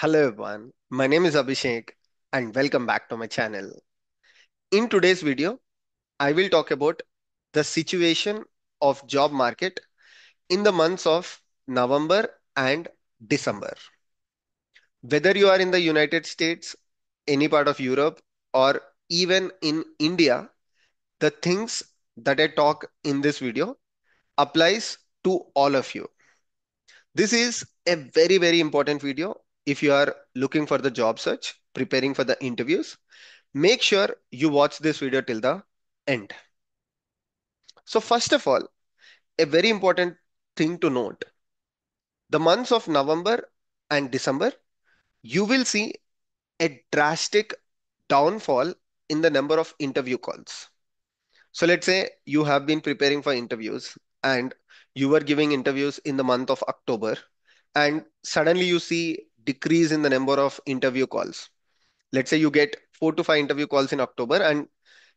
Hello everyone, my name is Abhishek and welcome back to my channel. In today's video, I will talk about the situation of job market in the months of November and December. Whether you are in the United States, any part of Europe, or even in India, the things that I talk in this video applies to all of you. This is a very, very important video if you are looking for the job search, preparing for the interviews. Make sure you watch this video till the end. So first of all, a very important thing to note, the months of November and December, you will see a drastic downfall in the number of interview calls. So let's say you have been preparing for interviews and you were giving interviews in the month of October and suddenly you see decrease in the number of interview calls. Let's say you get four to five interview calls in October and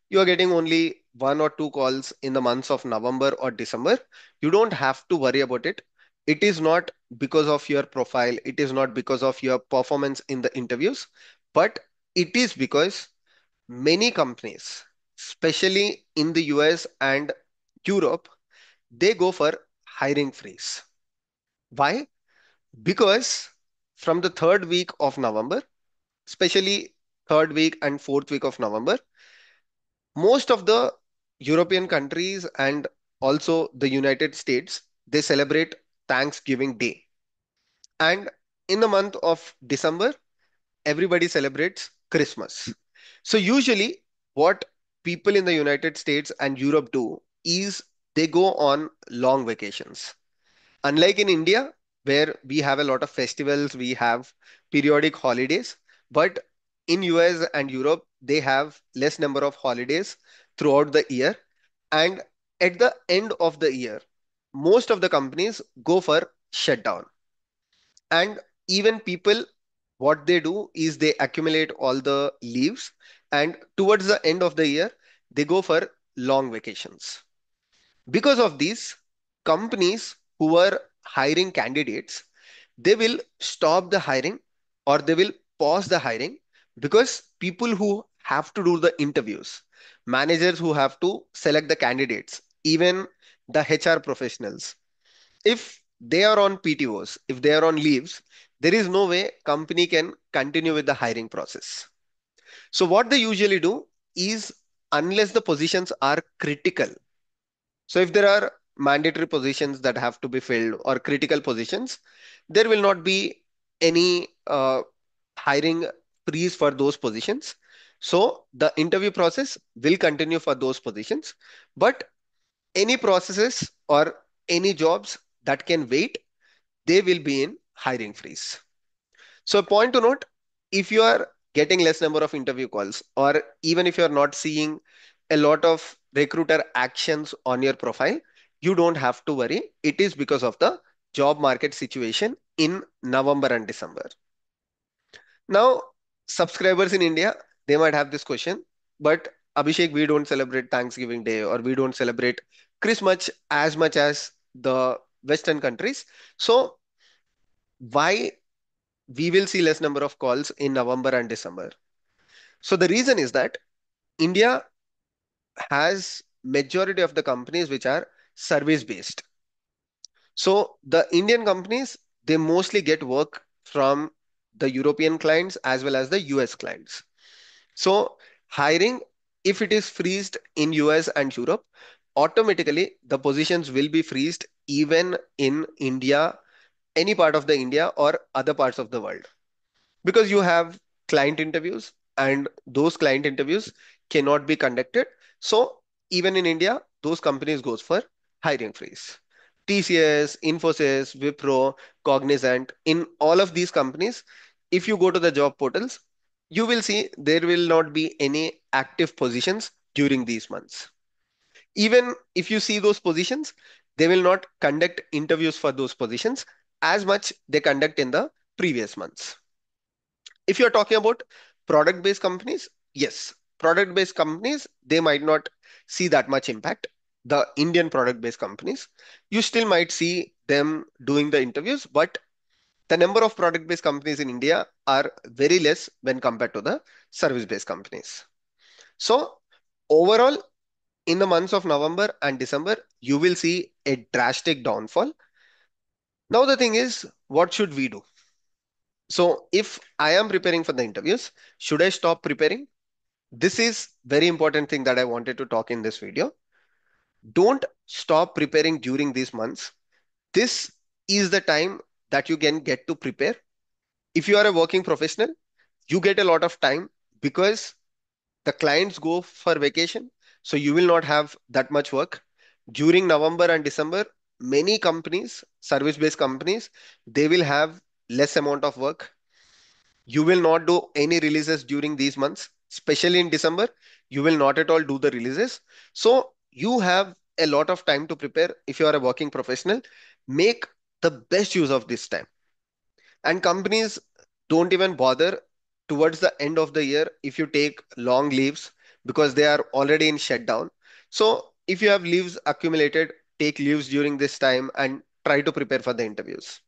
you are getting only one or two calls in the months of November or December. You don't have to worry about it. It is not because of your profile. It is not because of your performance in the interviews, but it is because many companies, especially in the US and Europe, they go for hiring freeze. Why? Because from the third week of November, especially third week and fourth week of November, most of the European countries and also the United States, they celebrate Thanksgiving Day. And in the month of December, everybody celebrates Christmas. So usually what people in the United States and Europe do is they go on long vacations. Unlike in India, where we have a lot of festivals, we have periodic holidays, but in US and Europe, they have less number of holidays throughout the year. And at the end of the year, most of the companies go for shutdown. And even people, what they do is they accumulate all the leaves and towards the end of the year, they go for long vacations. Because of these, companies who are hiring candidates, they will stop the hiring or they will pause the hiring because people who have to do the interviews, managers who have to select the candidates, even the HR professionals, if they are on PTOs, if they are on leaves, there is no way company can continue with the hiring process. So what they usually do is unless the positions are critical. So if there are mandatory positions that have to be filled or critical positions, there will not be any uh, hiring freeze for those positions. So the interview process will continue for those positions, but any processes or any jobs that can wait, they will be in hiring freeze. So a point to note, if you are getting less number of interview calls, or even if you're not seeing a lot of recruiter actions on your profile, you don't have to worry. It is because of the job market situation in November and December. Now, subscribers in India, they might have this question, but Abhishek, we don't celebrate Thanksgiving Day or we don't celebrate Christmas as much as the Western countries. So why we will see less number of calls in November and December? So the reason is that India has majority of the companies which are service based. So the Indian companies, they mostly get work from the European clients as well as the US clients. So hiring, if it is freezed in US and Europe, automatically the positions will be freezed even in India, any part of the India or other parts of the world. Because you have client interviews and those client interviews cannot be conducted. So even in India, those companies goes for hiring freeze. TCS, Infosys, Wipro, Cognizant, in all of these companies, if you go to the job portals, you will see there will not be any active positions during these months. Even if you see those positions, they will not conduct interviews for those positions as much they conduct in the previous months. If you're talking about product-based companies, yes, product-based companies, they might not see that much impact. The Indian product-based companies, you still might see them doing the interviews, but the number of product based companies in India are very less when compared to the service based companies. So, overall, in the months of November and December, you will see a drastic downfall. Now, the thing is, what should we do? So, if I am preparing for the interviews, should I stop preparing? This is very important thing that I wanted to talk in this video. Don't stop preparing during these months. This is the time that you can get to prepare. If you are a working professional, you get a lot of time because the clients go for vacation. So you will not have that much work. During November and December, many companies, service-based companies, they will have less amount of work. You will not do any releases during these months, especially in December. You will not at all do the releases. So you have a lot of time to prepare if you are a working professional. Make the best use of this time. And companies don't even bother towards the end of the year if you take long leaves because they are already in shutdown. So if you have leaves accumulated, take leaves during this time and try to prepare for the interviews.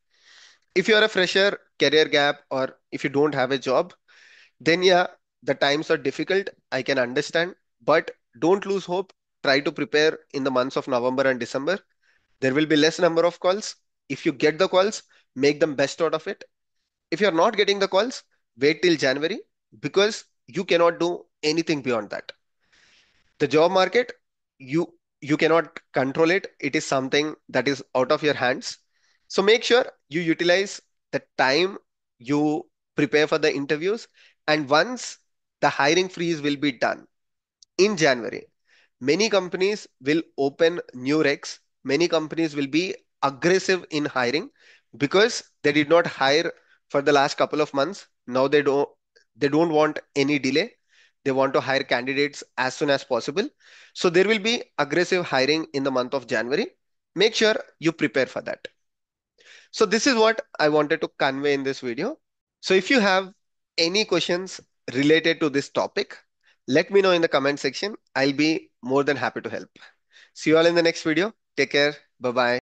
If you are a fresher, career gap, or if you don't have a job, then yeah, the times are difficult. I can understand, but don't lose hope. Try to prepare in the months of November and December. There will be less number of calls. If you get the calls, make them best out of it. If you're not getting the calls, wait till January because you cannot do anything beyond that. The job market, you you cannot control it. It is something that is out of your hands. So make sure you utilize the time you prepare for the interviews. And once the hiring freeze will be done in January, many companies will open new recs. Many companies will be aggressive in hiring because they did not hire for the last couple of months. Now they don't they don't want any delay. They want to hire candidates as soon as possible. So there will be aggressive hiring in the month of January. Make sure you prepare for that. So this is what I wanted to convey in this video. So if you have any questions related to this topic, let me know in the comment section. I'll be more than happy to help. See you all in the next video. Take care. Bye bye.